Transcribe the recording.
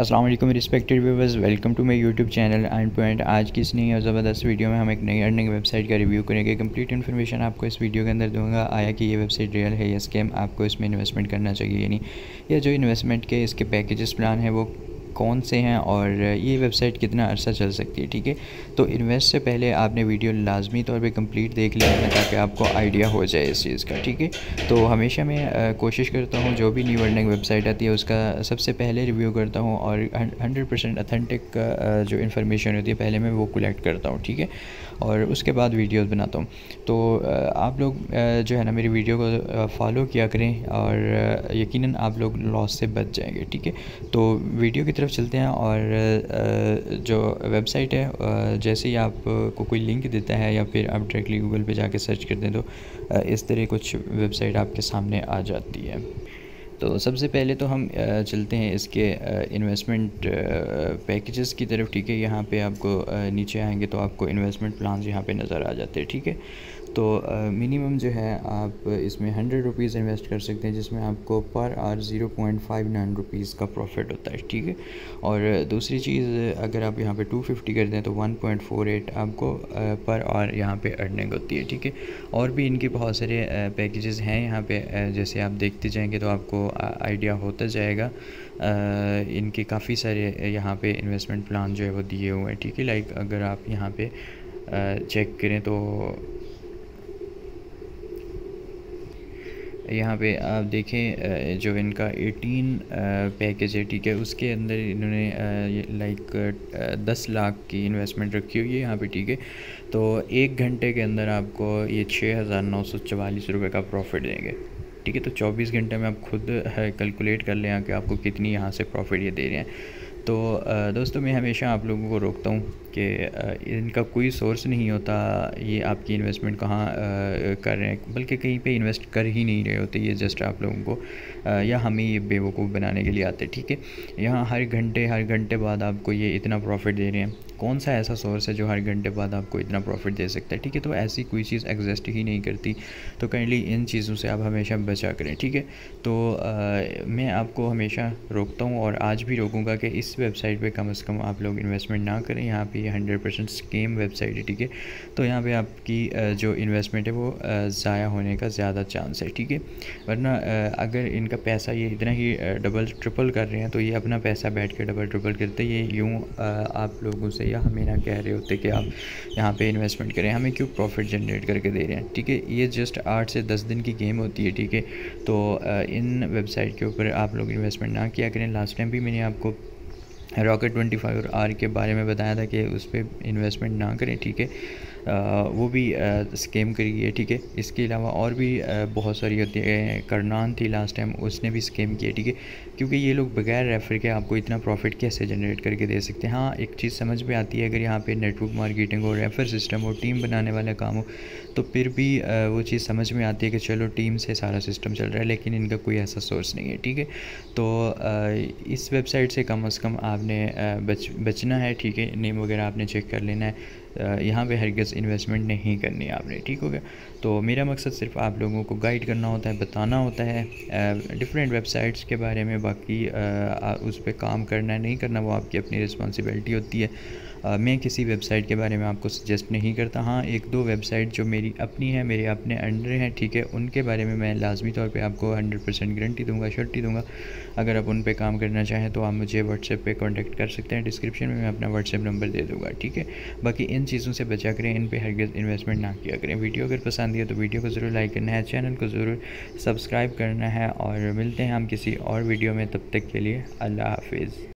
Aslam respected viewers welcome to my YouTube channel and point आज की इस नई और ज़बरदस्त वीडियो में हम एक नई अर्निंग वेबसाइट का रिव्यू करेंगे। कंप्लीट इन्फॉर्मेशन आपको इस वीडियो के अंदर दूँगा। आया कि ये वेबसाइट रियल है या स्कैम आपको इसमें इन्वेस्टमेंट करना चाहिए यानी या जो इन्वेस्टमेंट के इसके पैकेजेस प्लान है, वो कौन से हैं और ये वेबसाइट कितना अर्सा चल सकती है, ठीक है? तो इन्वेस्ट से पहले आपने वीडियो लाजमी तौर पे कंप्लीट देख है ताकि आपको आइडिया हो जाए इस चीज़ का, ठीक है? तो हमेशा मैं कोशिश करता हूँ जो भी न्यू अर्निंग वेबसाइट आती है उसका सबसे पहले रिव्यू करता हूँ और हंड्रेड परसेंट अथेंटिक जो इन्फॉर्मेशन होती है पहले मैं वो कलेक्ट करता हूँ, ठीक है? और उसके बाद वीडियोस बनाता हूँ। तो आप लोग जो है ना मेरी वीडियो को फॉलो किया करें और यकीनन आप लोग लॉस से बच जाएँगे, ठीक है? तो वीडियो की तरफ़ चलते हैं और जो वेबसाइट है जैसे ही आपको कोई लिंक देता है या फिर आप डायरेक्टली गूगल पे जाके सर्च कर दें तो इस तरह कुछ वेबसाइट आपके सामने आ जाती है। तो सबसे पहले तो हम चलते हैं इसके इन्वेस्टमेंट पैकेजेस की तरफ़, ठीक है? यहाँ पे आपको नीचे आएँगे तो आपको इन्वेस्टमेंट प्लान यहाँ पे नज़र आ जाते हैं, ठीक है? तो मिनिमम जो है आप इसमें हंड्रेड रुपीज़ इन्वेस्ट कर सकते हैं, जिसमें आपको पर R zero point five nine rupees का प्रॉफिट होता है, ठीक है? और दूसरी चीज़, अगर आप यहाँ पे टू फिफ्टी कर दें तो वन पॉइंट फोर एट आपको पर आर यहाँ पे अर्निंग होती है, ठीक है? और भी इनके बहुत सारे पैकेजेस हैं यहाँ पे जैसे आप देखते जाएँगे तो आपको आइडिया होता जाएगा इनके काफ़ी सारे यहाँ पे इन्वेस्टमेंट प्लान जो है वो दिए हुए हैं, ठीक है? लाइक अगर आप यहाँ पे चेक करें तो यहाँ पे आप देखें जो इनका 18 पैकेज है, ठीक है? उसके अंदर इन्होंने लाइक 10 लाख की इन्वेस्टमेंट रखी हुई है यहाँ पे, ठीक है? तो एक घंटे के अंदर आपको ये छः हज़ार नौ सौ चवालीस रुपये का प्रॉफिट देंगे, ठीक है? तो 24 घंटे में आप खुद कैलकुलेट कर लें कि आपको कितनी यहाँ से प्रॉफिट ये दे रहे हैं। तो दोस्तों, मैं हमेशा आप लोगों को रोकता हूँ कि इनका कोई सोर्स नहीं होता, ये आपकी इन्वेस्टमेंट कहाँ कर रहे हैं। बल्कि कहीं पे इन्वेस्ट कर ही नहीं रहे होते, ये जस्ट आप लोगों को या हमें ये बेवकूफ़ बनाने के लिए आते ठीक है? यहाँ हर घंटे हर घंटे बाद आपको ये इतना प्रॉफिट दे रहे हैं। कौन सा ऐसा सोर्स है जो हर घंटे बाद आपको इतना प्रॉफिट दे सकता है? ठीक है तो ऐसी कोई चीज़ एग्जिस्ट ही नहीं करती। तो काइंडली इन चीज़ों से आप हमेशा बचा करें ठीक है? तो आ, मैं आपको हमेशा रोकता हूँ और आज भी रोकूँगा कि इस वेबसाइट पे कम से कम आप लोग इन्वेस्टमेंट ना करें। यहाँ पे ये हंड्रेड परसेंट स्कीम वेबसाइट है ठीक है? तो यहाँ पर आपकी जो इन्वेस्टमेंट है वो ज़ाया होने का ज़्यादा चांस है ठीक है? वरना अगर इनका पैसा ये इतना ही डबल ट्रिपल कर रहे हैं तो ये अपना पैसा बैठ के डबल ट्रिपल करते ये यूँ आप लोगों से या हमें ना कह रहे होते कि आप यहाँ पे इन्वेस्टमेंट करें। हमें क्यों प्रॉफिट जनरेट करके दे रहे हैं? ठीक है, ये जस्ट आठ से दस दिन की गेम होती है, ठीक है? तो इन वेबसाइट के ऊपर आप लोग इन्वेस्टमेंट ना किया करें। लास्ट टाइम भी मैंने आपको रॉकेट ट्वेंटी फाइव आर के बारे में बताया था कि उस पर इन्वेस्टमेंट ना करें ठीक है? वो भी स्केम करी है ठीक है? इसके अलावा और भी आ, बहुत सारी होती है करनान थी लास्ट टाइम उसने भी स्केम किया ठीक है? क्योंकि ये लोग बगैर रेफर के आपको इतना प्रॉफिट कैसे जनरेट करके दे सकते हैं? हाँ एक चीज़ समझ में आती है अगर यहाँ पे नेटवर्क मार्केटिंग हो रेफर सिस्टम हो टीम बनाने वाला काम हो तो फिर भी आ, वो चीज़ समझ में आती है कि चलो टीम से सारा सिस्टम चल रहा है लेकिन इनका कोई ऐसा सोर्स नहीं है ठीक है? तो आ, इस वेबसाइट से कम अज़ कम आपने बच बचना है ठीक है नेम वगैरह आपने चेक कर लेना है। यहाँ पे हरगज़ इन्वेस्टमेंट नहीं करनी आपने ठीक हो गया? तो मेरा मकसद सिर्फ़ आप लोगों को गाइड करना होता है बताना होता है डिफरेंट वेबसाइट्स के बारे में बाकी आ, उस पर काम करना नहीं करना वो आपकी अपनी रिस्पॉन्सिबिलिटी होती है। आ, मैं किसी वेबसाइट के बारे में आपको सजेस्ट नहीं करता हाँ एक दो वेबसाइट जो मेरी अपनी है मेरे अपने अंडर हैं ठीक है उनके बारे में मैं लाजमी तौर पे आपको हंड्रेड परसेंट गारंटी दूँगा शर्टी दूँगा। अगर आप उन पे काम करना चाहें तो आप मुझे व्हाट्सएप पे कांटेक्ट कर सकते हैं डिस्क्रिप्शन में मैं अपना व्हाट्सएप नंबर दे दूँगा ठीक है? बाकी इन चीज़ों से बचा करें, इन पर हर इन्वेस्टमेंट ना किया करें। वीडियो अगर पसंद है तो वीडियो को ज़रूर लाइक करना है चैनल को ज़रूर सब्सक्राइब करना है और मिलते हैं हम किसी और वीडियो में, तब तक के लिए अल्लाह हाफिज़।